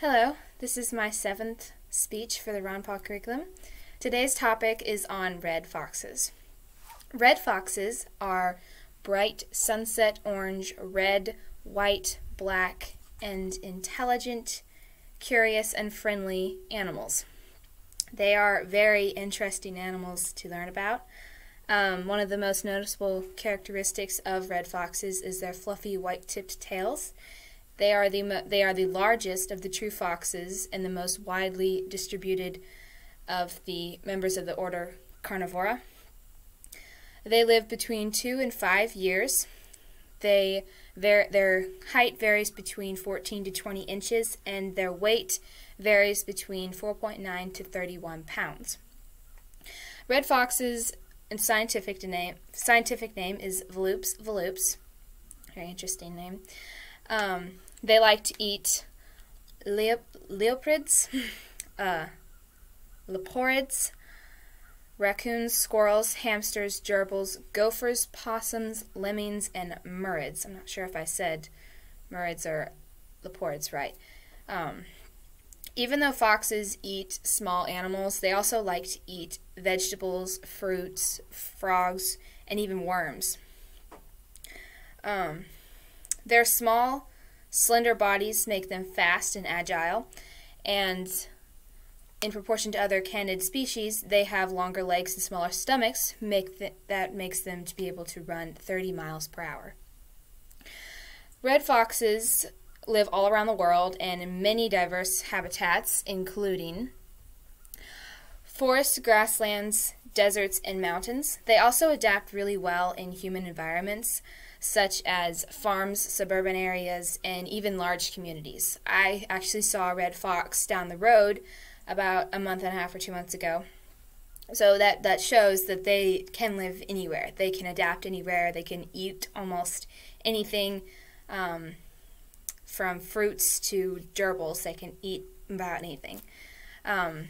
Hello, this is my seventh speech for the Ron Paul curriculum. Today's topic is on red foxes. Red foxes are bright sunset orange, red, white, black, and intelligent, curious, and friendly animals. They are very interesting animals to learn about. Um, one of the most noticeable characteristics of red foxes is their fluffy white-tipped tails. They are the they are the largest of the true foxes and the most widely distributed of the members of the order Carnivora. They live between two and five years. They their their height varies between 14 to 20 inches, and their weight varies between 4.9 to 31 pounds. Red foxes and scientific name scientific name is Volupes volupes. Very interesting name. Um, they like to eat leop leopards, uh, leporids, raccoons, squirrels, hamsters, gerbils, gophers, possums, lemmings, and murids. I'm not sure if I said murids or leporids right. Um, even though foxes eat small animals, they also like to eat vegetables, fruits, frogs, and even worms. Um, they're small Slender bodies make them fast and agile, and in proportion to other canid species, they have longer legs and smaller stomachs, make th that makes them to be able to run 30 miles per hour. Red foxes live all around the world and in many diverse habitats, including forests, grasslands, deserts, and mountains. They also adapt really well in human environments, such as farms, suburban areas, and even large communities. I actually saw a red fox down the road about a month and a half or two months ago. So that, that shows that they can live anywhere. They can adapt anywhere. They can eat almost anything um, from fruits to gerbils. They can eat about anything. Um,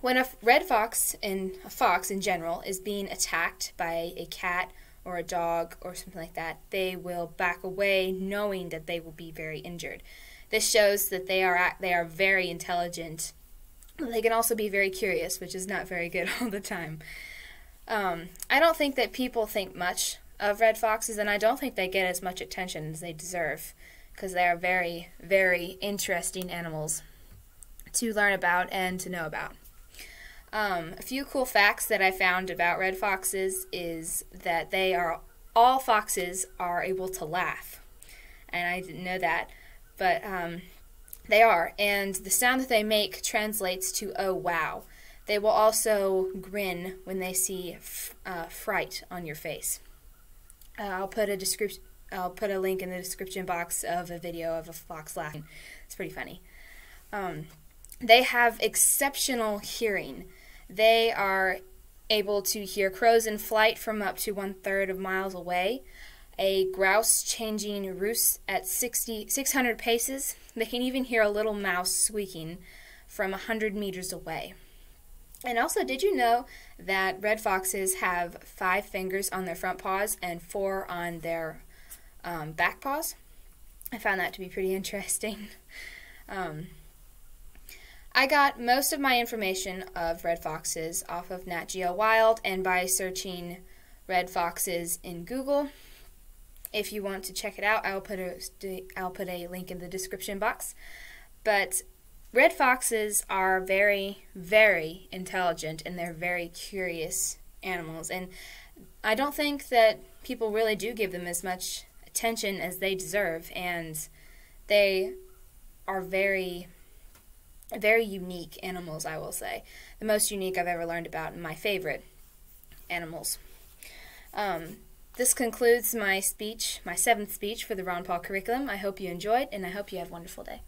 when a red fox and a fox in general is being attacked by a cat or a dog or something like that, they will back away knowing that they will be very injured. This shows that they are they are very intelligent. They can also be very curious, which is not very good all the time. Um, I don't think that people think much of red foxes, and I don't think they get as much attention as they deserve because they are very, very interesting animals to learn about and to know about. Um, a few cool facts that I found about red foxes is that they are all foxes are able to laugh, and I didn't know that, but um, they are. And the sound that they make translates to "oh wow." They will also grin when they see uh, fright on your face. Uh, I'll put a description. I'll put a link in the description box of a video of a fox laughing. It's pretty funny. Um, they have exceptional hearing. They are able to hear crows in flight from up to one third of miles away, a grouse changing roosts at 60, 600 paces. They can even hear a little mouse squeaking from 100 meters away. And also, did you know that red foxes have five fingers on their front paws and four on their um, back paws? I found that to be pretty interesting. Um, I got most of my information of red foxes off of Nat Geo Wild and by searching red foxes in Google. If you want to check it out, I'll put a I'll put a link in the description box. But red foxes are very very intelligent and they're very curious animals and I don't think that people really do give them as much attention as they deserve and they are very very unique animals, I will say. The most unique I've ever learned about, and my favorite animals. Um, this concludes my speech, my seventh speech for the Ron Paul curriculum. I hope you enjoyed, and I hope you have a wonderful day.